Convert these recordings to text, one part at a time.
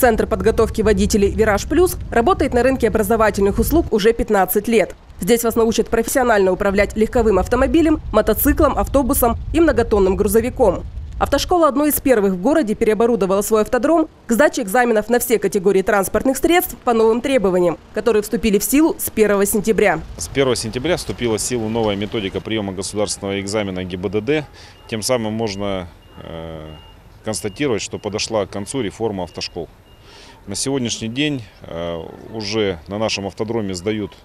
Центр подготовки водителей «Вираж Плюс» работает на рынке образовательных услуг уже 15 лет. Здесь вас научат профессионально управлять легковым автомобилем, мотоциклом, автобусом и многотонным грузовиком. Автошкола одной из первых в городе переоборудовала свой автодром к сдаче экзаменов на все категории транспортных средств по новым требованиям, которые вступили в силу с 1 сентября. С 1 сентября вступила в силу новая методика приема государственного экзамена ГИБДД. Тем самым можно э, констатировать, что подошла к концу реформа автошкол. На сегодняшний день э, уже на нашем автодроме сдают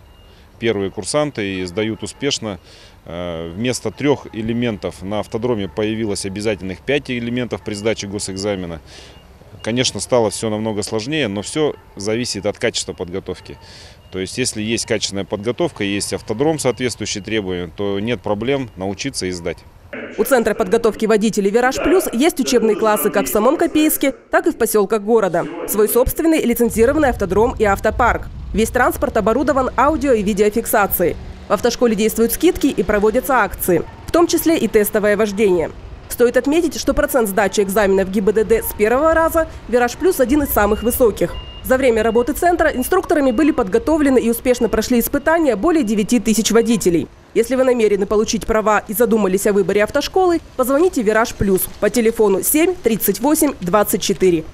первые курсанты и сдают успешно. Э, вместо трех элементов на автодроме появилось обязательных пять элементов при сдаче госэкзамена. Конечно, стало все намного сложнее, но все зависит от качества подготовки. То есть, если есть качественная подготовка, есть автодром, соответствующий требованиям, то нет проблем научиться и сдать. У Центра подготовки водителей «Вираж Плюс» есть учебные классы как в самом Копейске, так и в поселках города. Свой собственный лицензированный автодром и автопарк. Весь транспорт оборудован аудио и видеофиксацией. В автошколе действуют скидки и проводятся акции, в том числе и тестовое вождение. Стоит отметить, что процент сдачи экзамена в ГИБДД с первого раза «Вираж Плюс» один из самых высоких. За время работы центра инструкторами были подготовлены и успешно прошли испытания более 9 тысяч водителей. Если вы намерены получить права и задумались о выборе автошколы, позвоните «Вираж Плюс» по телефону 7 38 24.